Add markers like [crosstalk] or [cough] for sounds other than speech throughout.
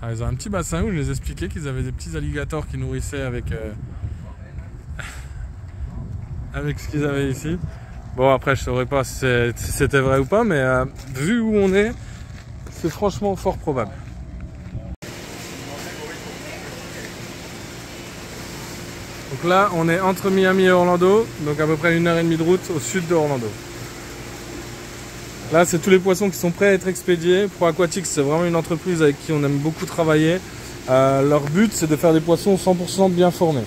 Ah, ils ont un petit bassin où je les expliquais qu'ils avaient des petits alligators qui nourrissaient avec, euh, avec ce qu'ils avaient ici. Bon, après, je saurais pas si c'était vrai ou pas, mais euh, vu où on est, c'est franchement fort probable. Donc là, on est entre Miami et Orlando, donc à peu près une heure et demie de route au sud de Orlando. Là, c'est tous les poissons qui sont prêts à être expédiés. Pro Aquatics, c'est vraiment une entreprise avec qui on aime beaucoup travailler. Euh, leur but, c'est de faire des poissons 100% bien formés.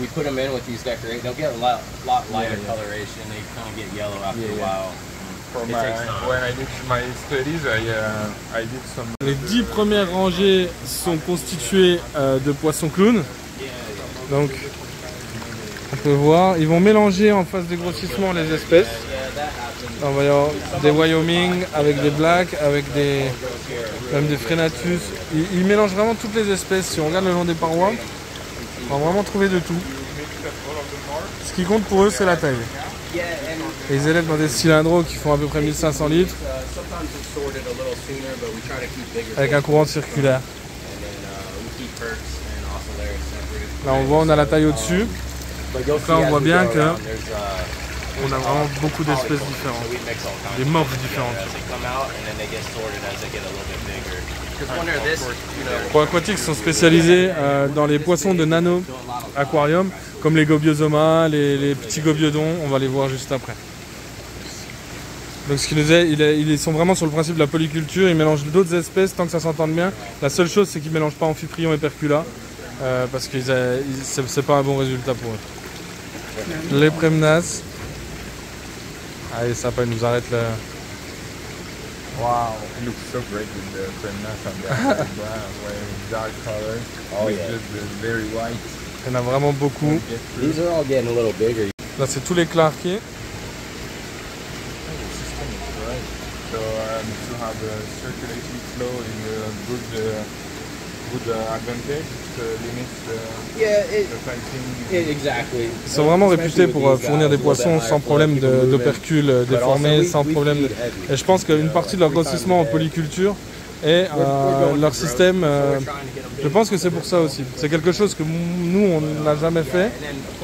we put them in with these decorations. They'll get a lot, lot lighter yeah, yeah. coloration. They kind of get yellow after yeah, a while. For my, when I did my studies, I, uh, I did some... Les dix premières rangées sont constituées euh, de poissons clowns. Donc, on peut voir, ils vont mélanger en phase de grossissement les espèces. On va y avoir des Wyoming avec des blacks, avec des même des Frenatus. Ils, mélangent vraiment toutes les espèces. Si on regarde le long des parois, on va vraiment trouver de tout. Ce qui compte pour eux, c'est la taille. ils élèvent dans des cylindres qui font à peu près 1500 litres. Avec un courant circulaire. Là, on voit, on a la taille au-dessus. Donc là, on voit bien que on a vraiment beaucoup d'espèces différentes, des morphes différentes. Pro Aquatics sont spécialisés euh, dans les poissons de nano aquarium, comme les gobiosoma, les, petits gobiodons, on va les voir juste après. Donc ce qu'il nous est, ils sont vraiment sur le principe de la polyculture, ils mélangent d'autres espèces tant que ça s'entende bien. La seule chose c'est qu'ils ne mélangent pas amphiprion et percula, euh, parce que c'est pas un bon résultat pour eux. Les premnas. Allez, ça pas, nous arrête là. Wow, it looks so great with the Premnas and the brown, [laughs] dark color. Oh yeah. Just very white. Il y en a vraiment beaucoup. These are all getting a little bigger. Là, c'est tous les clarkés. So um, to have a circulating flow is a good, uh, Ils sont vraiment réputés pour euh, fournir des poissons sans problème d'opercules euh, déformés, sans problème. De... Et je pense qu'une partie de leur grossissement en polyculture et euh, leur système, euh, je pense que c'est pour ça aussi. C'est quelque chose que nous, on n'a jamais fait.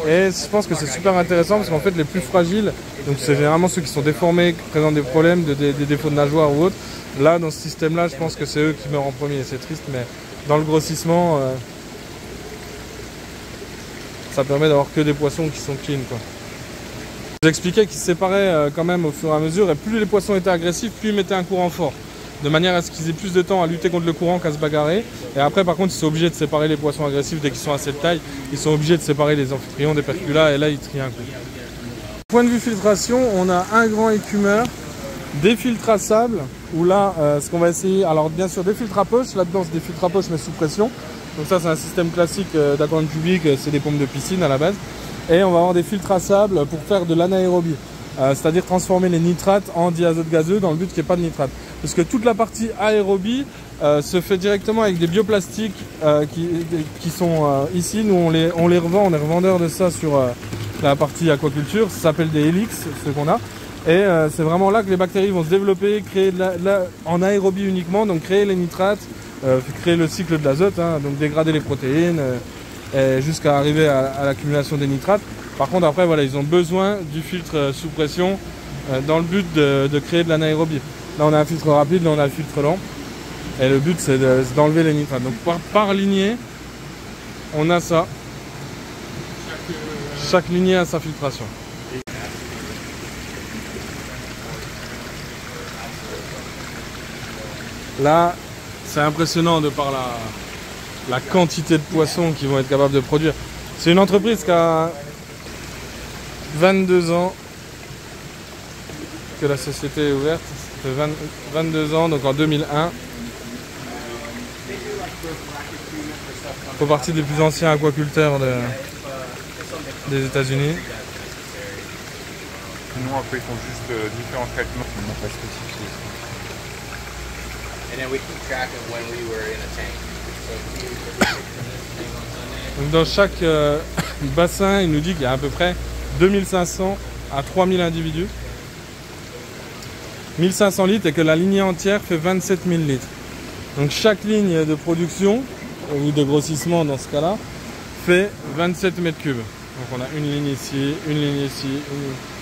Et je pense que c'est super intéressant parce qu'en fait, les plus fragiles, donc c'est généralement ceux qui sont déformés, qui présentent des problèmes, des, défauts de nageoire ou autre. Là, dans ce système-là, je pense que c'est eux qui meurent en premier. C'est triste, mais dans le grossissement, euh, ça permet d'avoir que des poissons qui sont clean. Quoi. Je vous expliquais qu'ils se séparaient quand même au fur et à mesure. Et plus les poissons étaient agressifs, plus ils mettaient un courant fort de manière à ce qu'ils aient plus de temps à lutter contre le courant qu'à se bagarrer. Et après, par contre, ils sont obligés de séparer les poissons agressifs dès qu'ils sont assez de taille. Ils sont obligés de séparer les amphitrions des perculas et là, ils trient un coup. Point de vue filtration, on a un grand écumeur, des filtres à sable, où là, euh, ce qu'on va essayer, alors bien sûr des filtres à poche, là-dedans c'est des filtres à poche mais sous pression. Donc ça c'est un système classique euh, d'aquarium public, euh, c'est des pompes de piscine à la base. Et on va avoir des filtres à sable pour faire de l'anaérobie. Euh, c'est-à-dire transformer les nitrates en diazote gazeux dans le but qu'il n'y ait pas de nitrate. Parce que toute la partie aérobie euh, se fait directement avec des bioplastiques euh, qui, sont ici. Nous, on les, on les revend, on est revendeur de ça sur la partie aquaculture. Ça s'appelle des helix, ce qu'on a. Et c'est vraiment là que les bactéries vont se développer, créer de la, en aérobie uniquement, donc créer les nitrates, créer le cycle de l'azote, hein, donc dégrader les protéines, jusqu'à arriver à l'accumulation des nitrates. Par contre, après, voilà, ils ont besoin du filtre euh, sous pression euh, dans le but de, créer de l'anaérobie. Là, on a un filtre rapide, là, on a un filtre lent. Et le but, c'est d'enlever les nitrates. Donc, par, lignée, on a ça. Chaque lignée a sa filtration. Là, c'est impressionnant de par la, quantité de poissons qu'ils vont être capables de produire. C'est une entreprise qui a 22 ans que la société est ouverte. Ça fait 22 ans, donc en 2001. Faut partie des plus anciens aquaculteurs des États-Unis. Sinon, après, ils font juste euh, différents traitements qui n'ont pas spécifiés. Donc dans chaque euh, [coughs] bassin, il nous dit qu'il y a à peu près 2500 à 3000 individus. 1500 litres et que la lignée entière fait 27 000 litres. Donc chaque ligne de production, ou de grossissement dans ce cas-là, fait 27 mètres cubes. Donc on a une ligne ici, une ligne ici, une.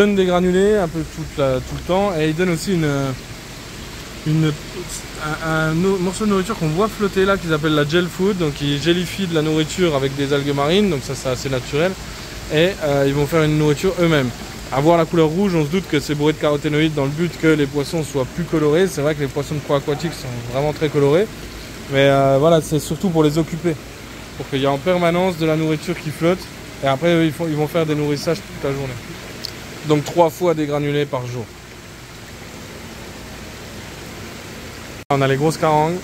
Donne des granulés un peu tout, la, tout le temps et il donne aussi une, une, un, morceau de nourriture qu'on voit flotter là qu'ils appellent la gel food. Donc ils gélifient de la nourriture avec des algues marines, donc ça c'est assez naturel. Et euh, ils vont faire une nourriture eux-mêmes. À voir la couleur rouge, on se doute que c'est bourré de caroténoïdes dans le but que les poissons soient plus colorés. C'est vrai que les poissons de proie aquatique sont vraiment très colorés. Mais euh, voilà, c'est surtout pour les occuper. Pour qu'il y ait en permanence de la nourriture qui flotte. Et après, ils vont faire des nourrissages toute la journée. Donc trois fois des granulés par jour. On a les grosses carangues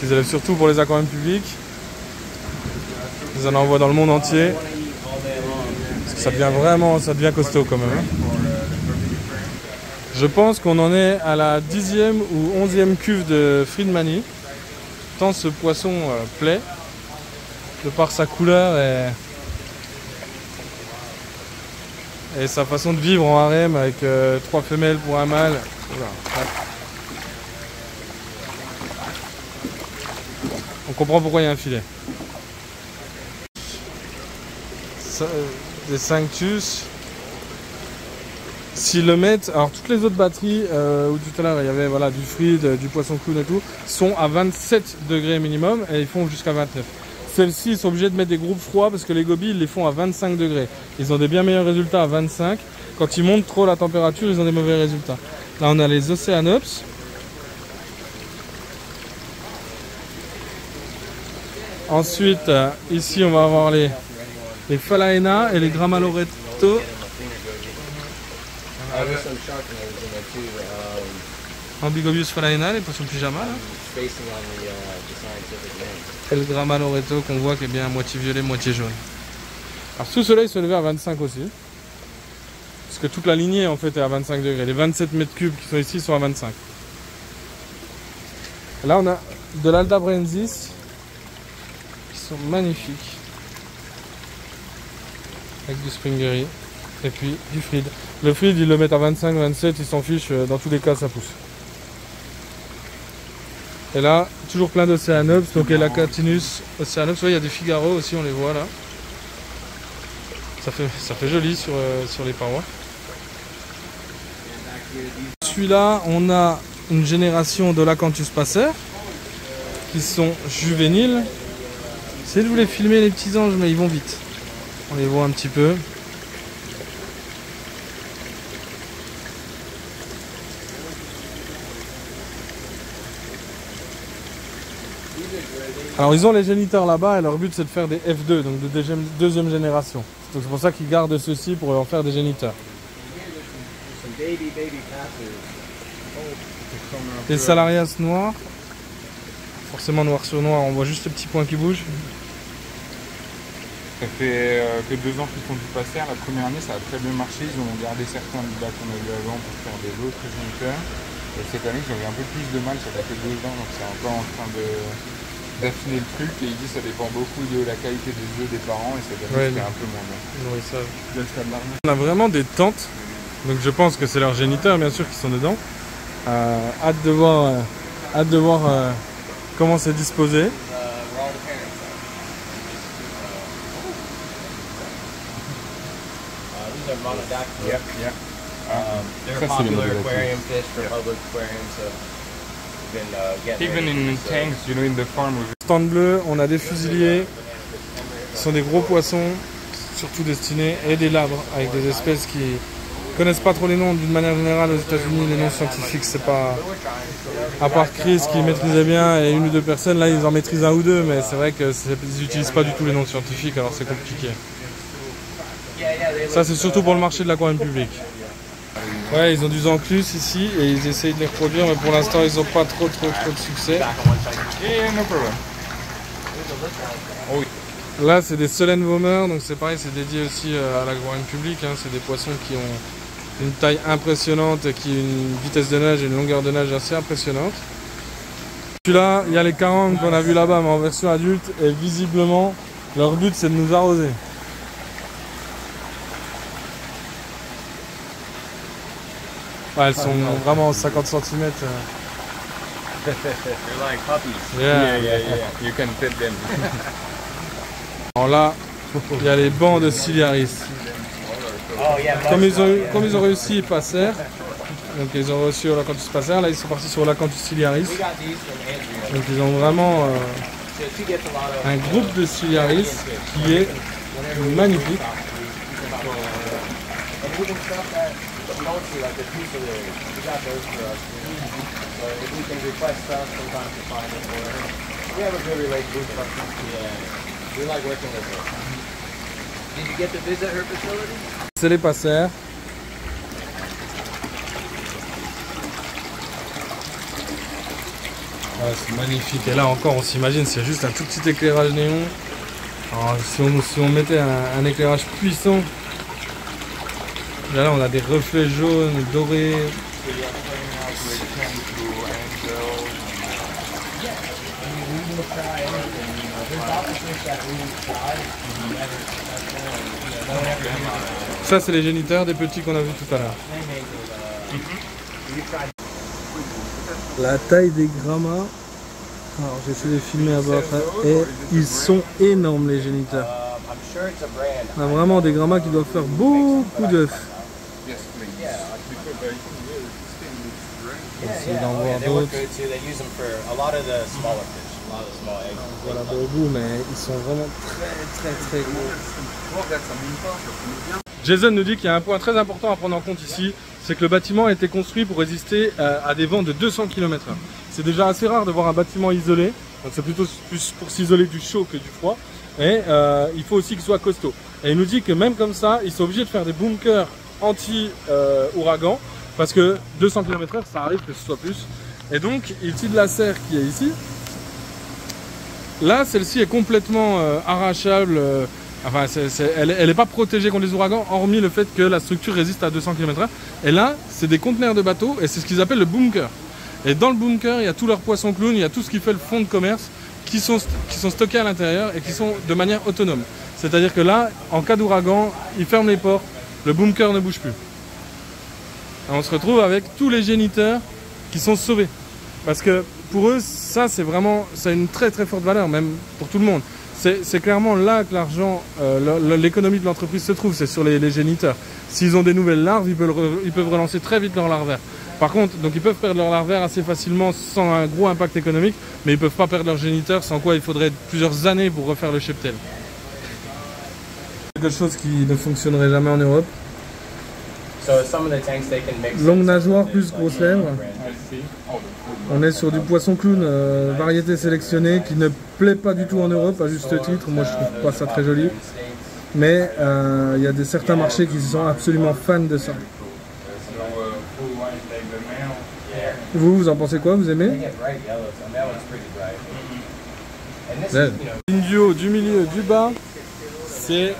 qu'ils élèvent surtout pour les aquariums publics. Ils en envoient dans le monde entier. Parce que ça devient vraiment, ça devient costaud quand même. hein. Je pense qu'on en est à la dixième ou onzième cuve de Friedmanie. Tant ce poisson euh, plaît, de par sa couleur et, et sa façon de vivre en harem avec euh, trois femelles pour un mâle. On comprend pourquoi il y a un filet. Euh, des Sanctus. S'ils le mettent, alors toutes les autres batteries euh, où tout à l'heure il y avait voilà, du euh, du poisson clown et tout, sont à 27 degrés minimum et ils font jusqu'à 29. Celles-ci sont obligés de mettre des groupes froids parce que les gobies ils les font à 25 degrés. Ils ont des bien meilleurs résultats à 25. Quand ils montent trop la température, ils ont des mauvais résultats. Là on a les Oceanops. Ensuite, euh, ici on va avoir les, les Phalaena et les Grammaloretto. Ambigobius Phalaena, les poissons pyjama là. Grammaloretto qu'on voit qui est bien moitié violet, moitié jaune. Alors sous soleil se lever à 25 aussi. Parce que toute la lignée en fait est à 25 degrés. Les 27 mètres cubes qui sont ici sont à 25. Là on a de l'Aldabrensis qui sont magnifiques. Avec du Springery. Et puis du Fried. Le Fried ils le mettent à 25, 27, ils s'en fichent, dans tous les cas ça pousse. Et là, toujours plein d'Océanops, donc Elacatinus Océanops. Ouais, il y a des Figaro aussi, on les voit là. Ça fait, ça fait joli sur, euh, sur les parois. Celui-là, on a une génération de l'Acanthus passer qui sont juvéniles. Essayez de vous les filmer les petits anges, mais ils vont vite. On les voit un petit peu. Alors ils ont les géniteurs là-bas et leur but c'est de faire des F2, donc de deuxième, génération. C'est pour ça qu'ils gardent ceux-ci pour en faire des géniteurs. Les salarias noirs, forcément noir sur noir, on voit juste les petits points qui bougent. Ça fait euh, que deux ans qu'ils font du passer. La première année, ça a très bien marché. Ils ont gardé certains du qu'on a avant pour faire des autres géniteurs. Et cette année, ils ont eu un peu plus de mal. Ça fait deux ans, donc c'est encore en train de d'affiner le truc. Et ils disent que ça dépend beaucoup de la qualité des œufs des parents. Et année, Ouais, un peu moins je de l'arnaque. On a vraiment des tentes, donc je pense que c'est leurs géniteurs bien sûr qui sont dedans. Euh, hâte de voir, euh, hâte de voir euh, comment c'est disposé. Yeah, yeah. Um, they're Ça, popular aquarium fish for Yeah. public aquariums. So Stand bleu, on a des fusiliers, qui sont des gros poissons, surtout destinés, et des labres, avec des espèces qui connaissent pas trop les noms d'une manière générale aux États-Unis. Les noms scientifiques, c'est pas. À part Chris qui maîtrisait bien et une ou deux personnes, là ils en maîtrisent un ou deux, mais c'est vrai qu'ils n'utilisent pas du tout les noms scientifiques, alors c'est compliqué. Ça, c'est surtout pour le marché de l'aquarium public. Ouais, ils ont du Zanclus ici et ils essayent de les reproduire, mais pour l'instant, ils n'ont pas trop, trop, trop de succès. Yeah, no problem. Là, c'est des Solenwurmer, donc c'est pareil, c'est dédié aussi euh, à l'aquarium public. hein. C'est des poissons qui ont une taille impressionnante et qui ont une vitesse de nage et une longueur de nage assez impressionnante. Celui-là, il y a les carangues qu'on a vu là-bas, mais en version adulte, et visiblement, leur but c'est de nous arroser. Ouais, elles sont vraiment 50 cm. [laughs] They're like puppies. Yeah. yeah, yeah. You can pet them. [laughs] Alors là, il y a les bancs de Ciliaris. Oh yeah. Comme ils ont, comme ils ont réussi Passer, donc ils ont reçu l'Acanthus Passer, là ils sont partis sur l'Acanthus Ciliaris. Donc ils ont vraiment euh, un groupe de Ciliaris qui est magnifique. And even stuff that mostly like the fusilary. We got those for us. So if we can request stuff, sometimes we find it for her. We have a good relationship with our Yeah. We like working with her. Did you get to visit her facility? C'est les Passer. Ouais, c'est magnifique. Et là encore, on s'imagine, c'est juste un tout petit éclairage néon. Alors, si, on, si on mettait un, un éclairage puissant, là, là, on a des reflets jaunes, dorés. Ça, c'est les géniteurs des petits qu'on a vus tout à l'heure. La taille des grammas. Alors, j'essaie de filmer à bord. Et ils sont énormes, les géniteurs. On a vraiment des grammas qui doivent faire beaucoup d'œufs. Yes, please. Because I think yeah, this thing looks great. Essayer Yeah, d'en oh, voir yeah, they work d'autres. good too. They use them for a lot of the smaller fish, a lot of the small eggs. Voilà, goût, mais ils sont vraiment très, très, très gros. Jason nous dit qu'il y a un point très important à prendre en compte ici, c'est que le bâtiment a été construit pour résister euh, à des vents de 200 km/h. C'est déjà assez rare de voir un bâtiment isolé, donc c'est plutôt plus pour s'isoler du chaud que du froid. Et euh, il faut aussi qu'il soit costaud. Et il nous dit que même comme ça, ils sont obligés de faire des bunkers anti-ouragan, parce que 200 km/h, ça arrive que ce soit plus. Et donc, il utilise la serre qui est ici, Là, celle-ci est complètement euh, arrachable. euh, enfin, elle n'est pas protégée contre les ouragans, hormis le fait que la structure résiste à 200 km/h. Et là, c'est des conteneurs de bateaux, et c'est ce qu'ils appellent le bunker. Et dans le bunker, il y a tous leurs poissons clowns, il y a tout ce qui fait le fond de commerce, qui sont, qui sont stockés à l'intérieur et qui sont de manière autonome. C'est-à-dire que là, en cas d'ouragan, ils ferment les portes, le bunker ne bouge plus. On se retrouve avec tous les géniteurs qui sont sauvés. Parce que pour eux, ça, c'est vraiment, ça a une très très forte valeur, même pour tout le monde. C'est clairement là que l'argent, euh, l'économie de l'entreprise se trouve, c'est sur les, géniteurs. S'ils ont des nouvelles larves, ils peuvent, ils peuvent relancer très vite leur larvaire. Par contre, donc ils peuvent perdre leur larvaire assez facilement sans un gros impact économique, mais ils peuvent pas perdre leur géniteur, sans quoi il faudrait plusieurs années pour refaire le cheptel. Quelque chose qui ne fonctionnerait jamais en Europe? In nageoire plus like grosse lèvre. brand. I see. Oh, the On est sur du poisson clown, euh, variété sélectionnée, qui ne plaît pas du tout en Europe, à juste titre. Moi, je trouve pas ça très joli. Mais euh, il y a des, certains marchés qui sont absolument fans de ça. Vous, vous en pensez quoi? Vous aimez? Duo du milieu, du bas, c'est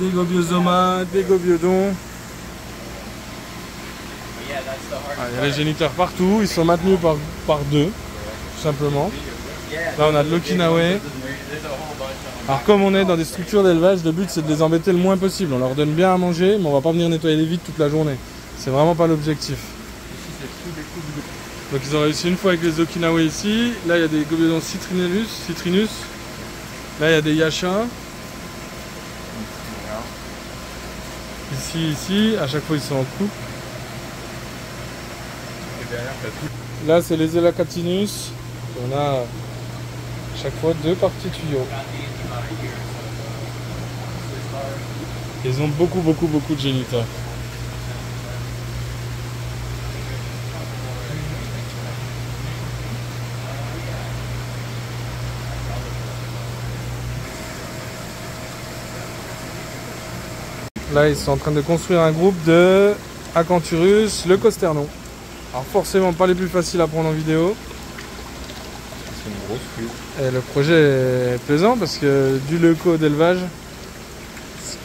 des gobiosomas, des gobiodons. yeah, that's the hard Ah, Il y a les géniteurs partout, ils sont maintenus par, par deux, tout simplement. Là, on a de them. Alors comme on est dans des structures d'élevage, le but c'est de les embêter le moins possible. On leur donne bien à manger, mais on va pas venir nettoyer les vides toute la journée. C'est vraiment pas l'objectif. Donc ils ont réussi une fois avec les Okinawa ici. Là il y a des gobiodons citrinellus, citrinus. Là il y a des yachins. Ici, ici, à chaque fois ils sont en couple. Et derrière, t'as tout. Là c'est les Elacatinus. On a chaque fois deux parties tuyaux. Ils ont beaucoup, beaucoup, beaucoup de géniteurs. Là, ils sont en train de construire un groupe de Acanthurus, le Costernon. Alors forcément pas les plus faciles à prendre en vidéo. C'est une grosse. Et le projet est plaisant parce que du leuco d'élevage,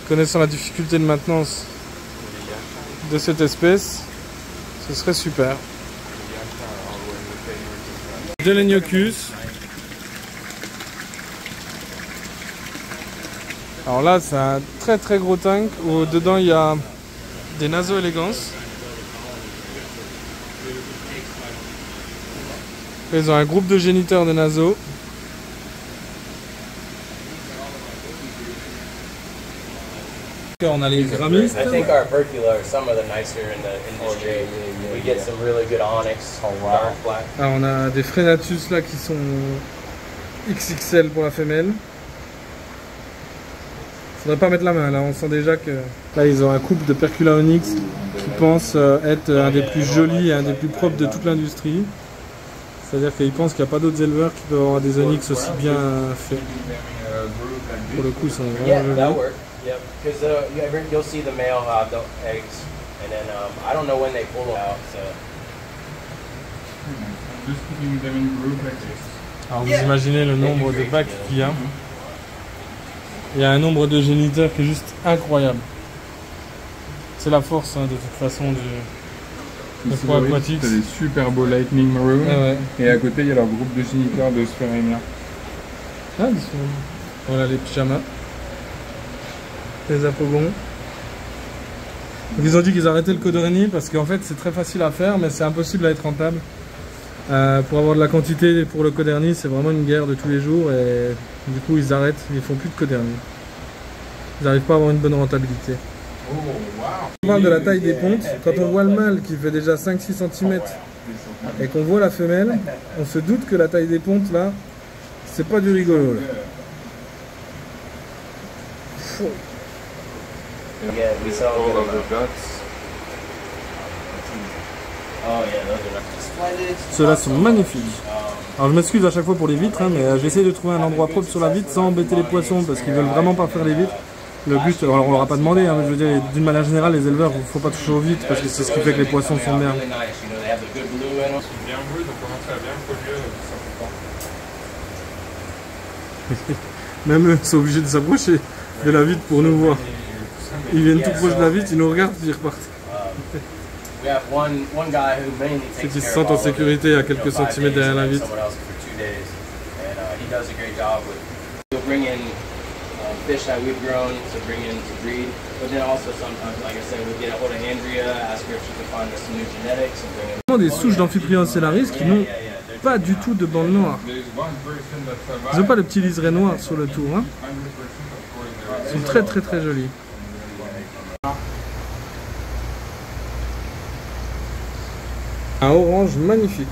connaissant la difficulté de maintenance de cette espèce, ce serait super. De l'Eniochus. Alors là, c'est un très très gros tank où dedans il y a des naso elegans. Ils ont un groupe de géniteurs de naso. On a les gramistes. I think our Berkula are some of the nicer in the industry. we get some really good onyx, dark black. Ah, on a des Frenatus là qui sont XXL pour la femelle. Faudrait pas mettre la main là, on sent déjà que. Là ils ont un couple de Percula Onyx qui pense euh, être un des plus jolis et un des plus propres de toute l'industrie. C'est-à-dire qu'ils pensent qu'il n'y a pas d'autres éleveurs qui peuvent avoir des Onyx aussi bien faits. Pour le coup ils sont vraiment jolis. Yep. Because uh, you ever, you'll see the male have the eggs, and then um, I don't know when they pull them out. So Just keeping them in group like this. Alors vous imaginez le nombre de bacs qu'il y a. Il y a un nombre de géniteurs qui est juste incroyable. C'est la force hein, de toute façon du. Pro aquatics. T'as des super beaux Lightning Maroon. Ouais. Et à côté, il y a leur groupe de géniteurs de Sphérémia. Ah, ils sont- Voilà les pyjamas. Les apogons. Ils ont dit qu'ils arrêtaient le codorni parce qu'en fait c'est très facile à faire mais c'est impossible à être rentable. Euh, pour avoir de la quantité pour le coderni c'est vraiment une guerre de tous les jours et du coup ils arrêtent, ils font plus de coderni. Ils n'arrivent pas à avoir une bonne rentabilité. Oh, On parle de la taille des pontes. Quand on voit le mâle qui fait déjà 5-6 cm et qu'on voit la femelle, on se doute que la taille des pontes là, c'est pas du rigolo. là. Oh. Ceux-là sont magnifiques. Alors je m'excuse à chaque fois pour les vitres, hein, mais euh, j'essaie de trouver un endroit propre sur la vitre sans embêter les poissons parce qu'ils veulent vraiment pas faire les vitres. Le but, alors on leur a pas demandé, hein, mais je veux dire, d'une manière générale, les éleveurs, faut pas toucher aux vitres parce que c'est ce qui fait que les poissons sont bien. [laughs] Même eux sont obligés de s'approcher de la vitre pour nous voir. Ils viennent tout proche de la vitre, ils nous regardent puis ils repartent. C'est qu'ils se sentent en sécurité à quelques centimètres derrière la and fish a des souches qui n'ont pas du tout de bande noire. Ils n'ont pas de petits liserés noirs sur le tour. Hein. 100% of course, Ils sont très très très jolis. Un orange magnifique.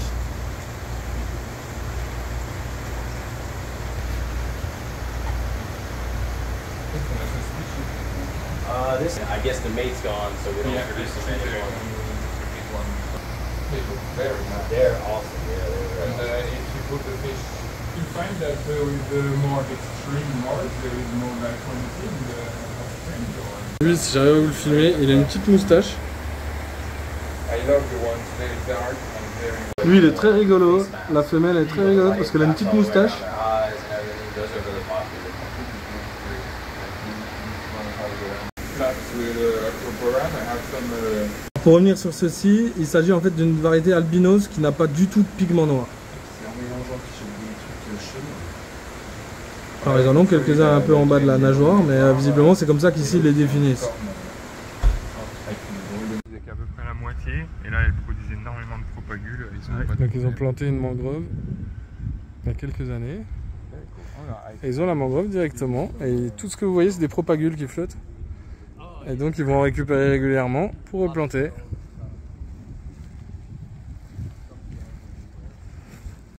Uh, this, I guess the mate's gone, so we don't Yeah, produce this them is anymore. one. They look very nice. They're awesome. Yeah, they're And very uh, if you put the fish, you find that uh, with the more extreme marks, there is more like uh, or. Lui, si j'arrive à vous le filmer, il a une petite moustache. I love the ones very dark and very. Lui, il est très rigolo. La femelle est très rigolote parce qu'elle a une petite moustache. Their eyes and everything. Those are really popular. Flats with uh, Acroporan, I have some. Uh, Pour revenir sur ceci, il s'agit en fait d'une variété albinos qui n'a pas du tout de pigment noir. Alors ils en ont quelques-uns un peu en bas de la nageoire, mais euh, visiblement c'est comme ça qu'ici ils les définissent. Il n'y a qu'à peu près la moitié, et là elle produit énormément de propagules. Ils Donc ils ont planté une mangrove il y a quelques années. Et ils ont la mangrove directement. Et tout ce que vous voyez c'est des propagules qui flottent. Et donc ils vont récupérer régulièrement pour replanter.